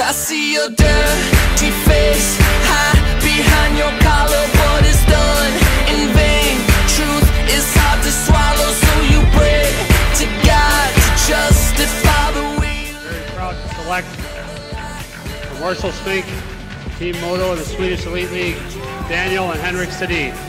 I see your dirty face behind your collar. What is done in vain? Truth is hard to swallow, so you pray to God to justify the way. Very proud to select for Marshall Spink, Team Moto of the Swedish Elite League, Daniel and Henrik Sedin.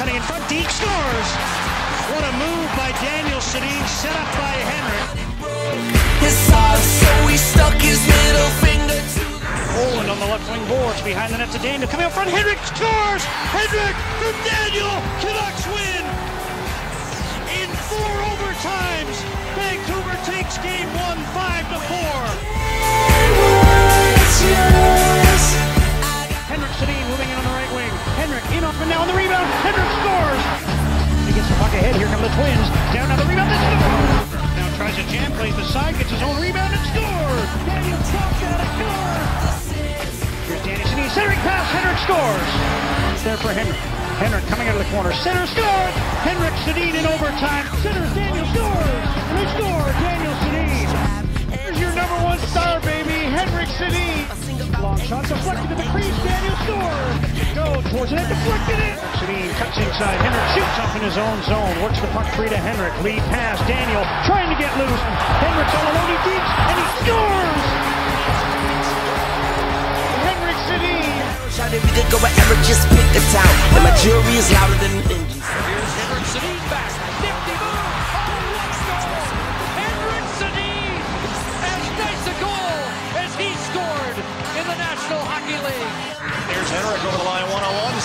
Cutting in front. Deke scores! What a move by Daniel Sedin, set up by Henrik. His so he stuck his middle finger to the Poland on the left wing boards behind the net to Daniel. Coming up front, Henrik scores! Henrik from Daniel! Canucks win! In four overtimes, Vancouver takes game one, five to four. Puck ahead. Here come the Twins. Down now the rebound. They score! Now tries a jam, plays the side, gets his own rebound and scores! Daniel chopped out a score! Here's Danny Sedin. Centering pass. Henrik scores! It's there for Henrik. Henrik coming out of the corner. Center scores! Henrik Sedin in overtime. Centers Daniel scores! And they score! Daniel Sedin! Here's your number one star, baby, Henrik Sedin. Long shot deflected to the crease. Daniel scores. Go towards the deflected it. Sedin cuts inside. Henrik shoots up in his own zone. Works the puck free to Henrik. Lead pass. Daniel trying to get loose. Henrik's all alone. He deeps and he scores. Henrik Sedin. Shout if we could go wherever, just pick a town. And my jury is louder than engines. Here's Henrik Sedin back. Nifty move. Oh, what a goal. Henrik Sedin as nice a goal as he scored in the National Hockey League. There's Henrik over the line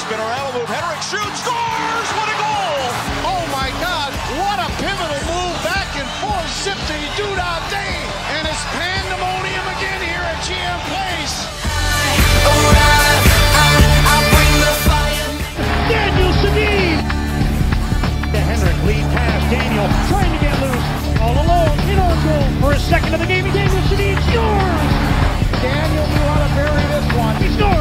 spin around, move. Henrik shoots, scores! What a goal! Oh my God! What a pivotal move back and forth. Zip to Duda Day, and it's pandemonium again here at GM Place. Daniel Sedin. The Henrik lead pass. Daniel trying to get loose, all alone in on goal for a second of the game. Daniel Sedin scores. Daniel knew how to bury this one. He scores.